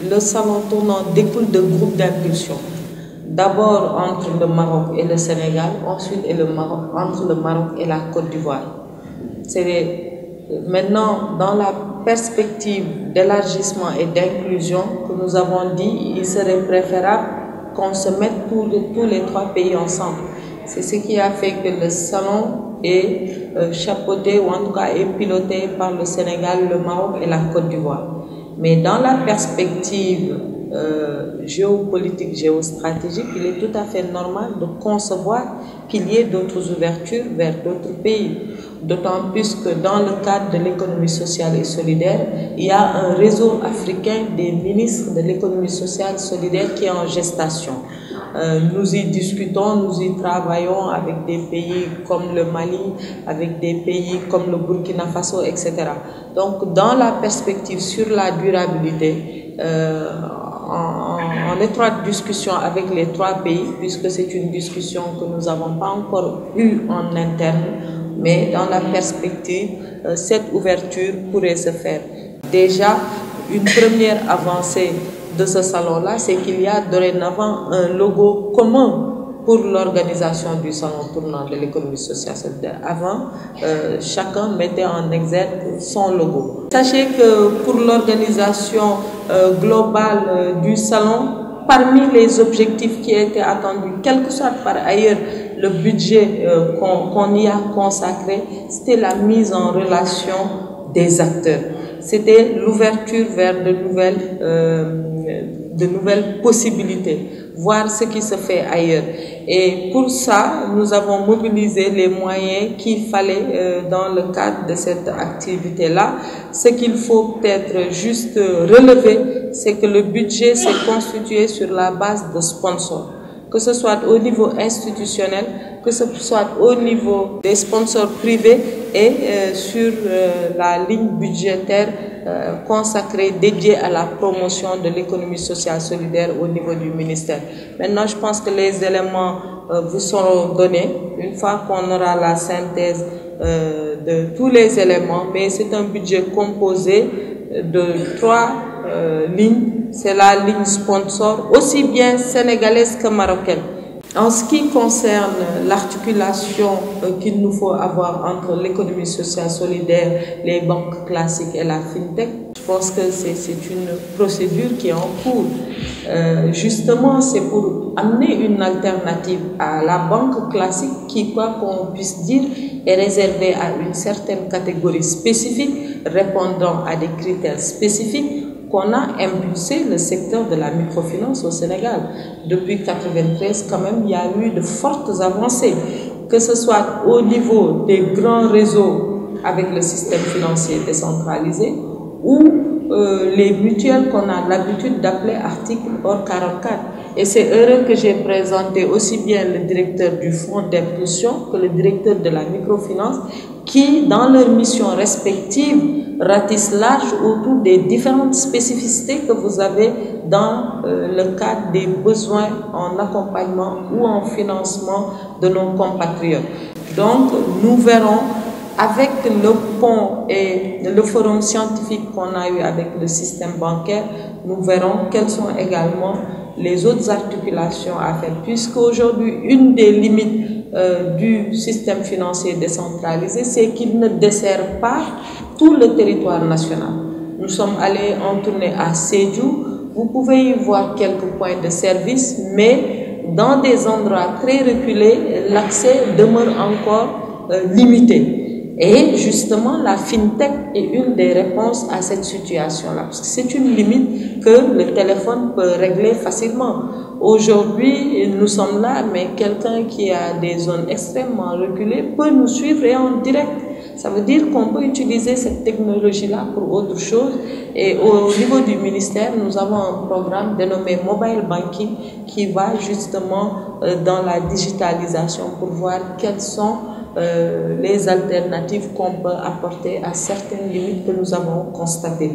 Le salon tournant découle de groupes d'impulsion. D'abord entre le Maroc et le Sénégal, ensuite entre le Maroc et la Côte d'Ivoire. Maintenant dans la perspective d'élargissement et d'inclusion que nous avons dit il serait préférable qu'on se mette tous les, tous les trois pays ensemble. C'est ce qui a fait que le salon est euh, chapeauté ou en tout cas est piloté par le Sénégal, le Maroc et la Côte d'Ivoire. Mais dans la perspective euh, géopolitique, géostratégique, il est tout à fait normal de concevoir qu'il y ait d'autres ouvertures vers d'autres pays. D'autant plus que dans le cadre de l'économie sociale et solidaire, il y a un réseau africain des ministres de l'économie sociale et solidaire qui est en gestation. Euh, nous y discutons, nous y travaillons avec des pays comme le Mali, avec des pays comme le Burkina Faso, etc. Donc, dans la perspective sur la durabilité, euh, en, étroite discussion avec les trois pays, puisque c'est une discussion que nous n'avons pas encore eue en interne, mais dans la perspective, euh, cette ouverture pourrait se faire. Déjà, une première avancée de ce salon-là, c'est qu'il y a dorénavant un logo commun pour l'organisation du salon tournant de l'économie sociale. Avant, euh, chacun mettait en exergue son logo. Sachez que pour l'organisation euh, globale euh, du salon, parmi les objectifs qui étaient attendus, quel que soit par ailleurs le budget qu'on qu y a consacré, c'était la mise en relation des acteurs. C'était l'ouverture vers de nouvelles, euh, de nouvelles possibilités, voir ce qui se fait ailleurs. Et pour ça, nous avons mobilisé les moyens qu'il fallait euh, dans le cadre de cette activité-là. Ce qu'il faut peut-être juste relever, c'est que le budget s'est constitué sur la base de sponsors que ce soit au niveau institutionnel, que ce soit au niveau des sponsors privés et euh, sur euh, la ligne budgétaire euh, consacrée, dédiée à la promotion de l'économie sociale solidaire au niveau du ministère. Maintenant, je pense que les éléments vous seront donnés une fois qu'on aura la synthèse de tous les éléments, mais c'est un budget composé de trois lignes. C'est la ligne sponsor, aussi bien sénégalaise que marocaine. En ce qui concerne l'articulation euh, qu'il nous faut avoir entre l'économie sociale solidaire, les banques classiques et la fintech, je pense que c'est une procédure qui est en cours. Euh, justement, c'est pour amener une alternative à la banque classique qui, quoi qu'on puisse dire, est réservée à une certaine catégorie spécifique, répondant à des critères spécifiques qu'on a impulsé le secteur de la microfinance au Sénégal. Depuis 1993, quand même, il y a eu de fortes avancées, que ce soit au niveau des grands réseaux avec le système financier décentralisé ou euh, les mutuelles qu'on a l'habitude d'appeler article hors 44. Et c'est heureux que j'ai présenté aussi bien le directeur du fonds d'impulsion que le directeur de la microfinance qui, dans leurs missions respectives, ratissent large autour des différentes spécificités que vous avez dans euh, le cadre des besoins en accompagnement ou en financement de nos compatriotes. Donc, nous verrons avec le pont et le forum scientifique qu'on a eu avec le système bancaire, nous verrons quelles sont également les autres articulations à faire, puisque aujourd'hui, une des limites euh, du système financier décentralisé, c'est qu'il ne dessert pas tout le territoire national. Nous sommes allés en tournée à Sédhiou, vous pouvez y voir quelques points de service, mais dans des endroits très reculés, l'accès demeure encore euh, limité. Et justement, la FinTech est une des réponses à cette situation-là, parce que c'est une limite que le téléphone peut régler facilement. Aujourd'hui, nous sommes là, mais quelqu'un qui a des zones extrêmement reculées peut nous suivre et en direct. Ça veut dire qu'on peut utiliser cette technologie-là pour autre chose. Et au niveau du ministère, nous avons un programme dénommé Mobile Banking qui va justement dans la digitalisation pour voir quelles sont euh, les alternatives qu'on peut apporter à certaines limites que nous avons constatées.